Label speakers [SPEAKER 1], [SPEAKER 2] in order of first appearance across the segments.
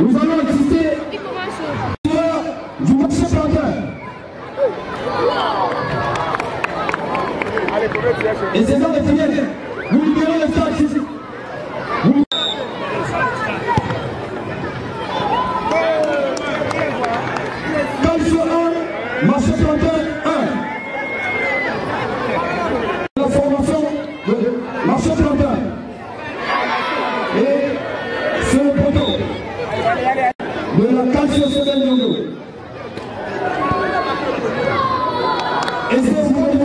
[SPEAKER 1] Nous allons assister du marché. Et c'est les fenêtres. Nous libérons stades ici. 1, marché planteur 1. La formation de marché planteur. Et sur le poteau de la Calcio Sénégalais. Et c'est au point de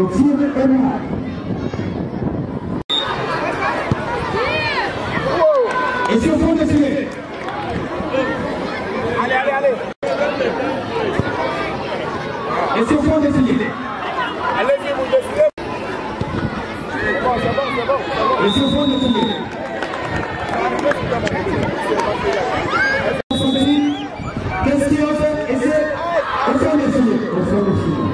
[SPEAKER 1] au fond de. Et au fond de filet.
[SPEAKER 2] Allez, allez, allez.
[SPEAKER 1] Et au fond de filet.
[SPEAKER 2] Bon, c'est bon, c'est bon. c'est bon.
[SPEAKER 1] Et c'est au fond de filet. Qu'est-ce qu'il a fait Et c'est au fond de filet. Au fond de filet.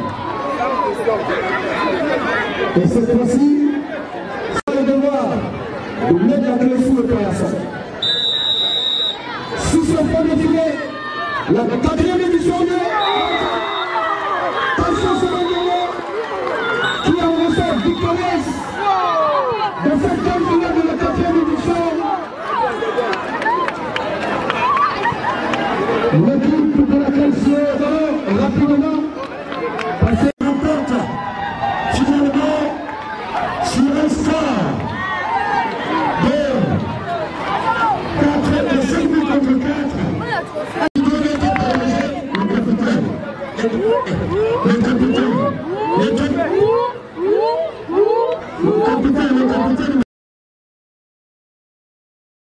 [SPEAKER 1] Et cette fois-ci, c'est le devoir de mettre la clé sous le paillasson. Sous ce fond de filet, la quatrième édition de Calcio Sénégalais qui en ressort victorieuse de cette grande finale de la quatrième édition. L'équipe de la Calcio va rapidement finalement sur un score de 4 et 5 buts contre 4. Il doit être prolongé, le capitaine. Le capitaine. Le capitaine. Le capitaine. Le capitaine.